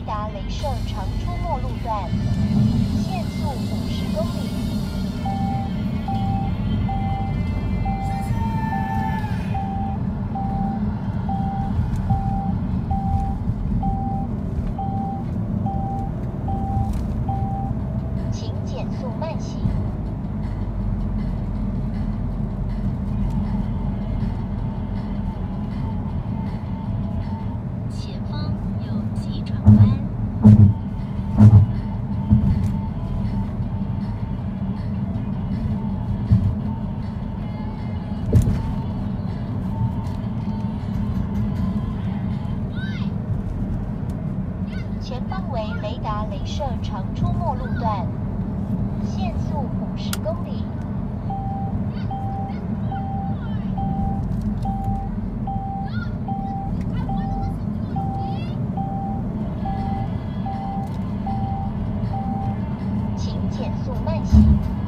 雷达雷射常出没路段，限速五十公里。为雷达镭射常出没路段，限速五十公里。请减速慢行。